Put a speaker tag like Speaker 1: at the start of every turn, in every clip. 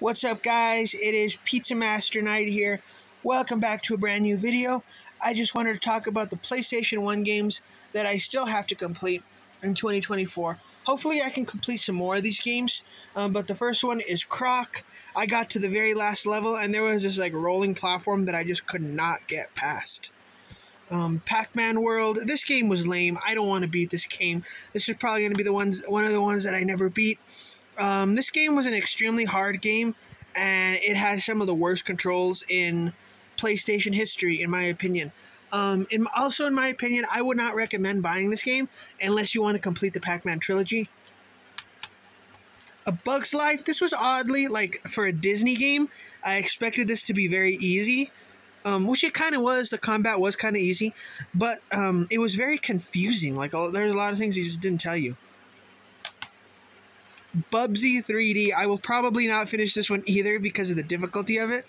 Speaker 1: What's up guys? It is Pizza Master Knight here. Welcome back to a brand new video. I just wanted to talk about the PlayStation 1 games that I still have to complete in 2024. Hopefully I can complete some more of these games, um, but the first one is Croc. I got to the very last level and there was this like rolling platform that I just could not get past. Um, Pac-Man World. This game was lame. I don't want to beat this game. This is probably going to be the ones, one of the ones that I never beat. Um, this game was an extremely hard game, and it has some of the worst controls in PlayStation history, in my opinion. Um, also, in my opinion, I would not recommend buying this game unless you want to complete the Pac-Man trilogy. A Bug's Life. This was oddly like for a Disney game. I expected this to be very easy, um, which it kind of was. The combat was kind of easy, but um, it was very confusing. Like there's a lot of things he just didn't tell you. Bubsy 3D. I will probably not finish this one either because of the difficulty of it.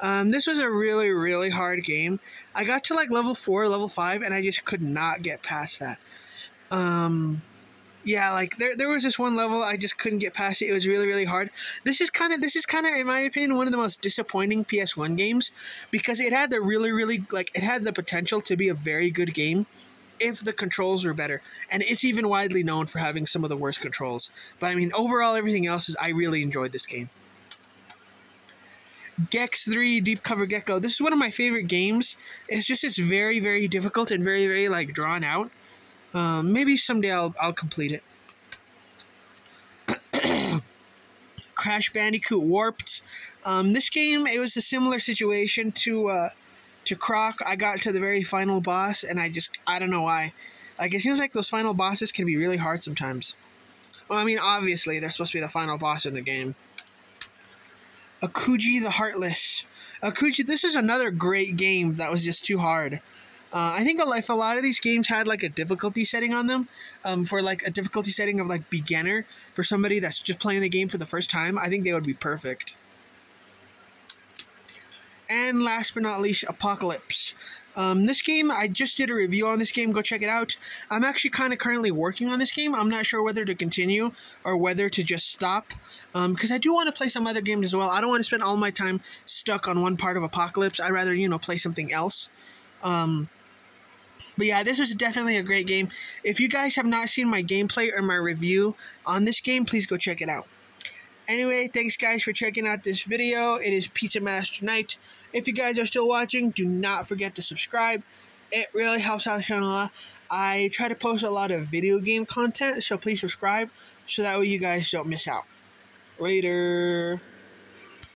Speaker 1: Um, this was a really, really hard game. I got to like level 4, level 5, and I just could not get past that. Um, yeah, like there, there was this one level I just couldn't get past it. It was really, really hard. This is kind of, this is kind of, in my opinion, one of the most disappointing PS1 games because it had the really, really, like, it had the potential to be a very good game if the controls were better. And it's even widely known for having some of the worst controls. But I mean, overall, everything else is I really enjoyed this game. Gex 3 Deep Cover Gecko. This is one of my favorite games. It's just it's very very difficult and very very like drawn out. Um, maybe someday I'll I'll complete it. Crash Bandicoot Warped. Um, this game it was a similar situation to uh, to Croc, I got to the very final boss, and I just, I don't know why. Like, it seems like those final bosses can be really hard sometimes. Well, I mean, obviously, they're supposed to be the final boss in the game. Akuji the Heartless. Akuji, this is another great game that was just too hard. Uh, I think if a lot of these games had like a difficulty setting on them, um, for like a difficulty setting of like beginner for somebody that's just playing the game for the first time, I think they would be perfect. And last but not least, Apocalypse. Um, this game, I just did a review on this game. Go check it out. I'm actually kind of currently working on this game. I'm not sure whether to continue or whether to just stop. Because um, I do want to play some other games as well. I don't want to spend all my time stuck on one part of Apocalypse. I'd rather, you know, play something else. Um, but yeah, this was definitely a great game. If you guys have not seen my gameplay or my review on this game, please go check it out. Anyway, thanks guys for checking out this video. It is Pizza Master Knight. If you guys are still watching, do not forget to subscribe. It really helps out the channel a lot. I try to post a lot of video game content, so please subscribe so that way you guys don't miss out. Later.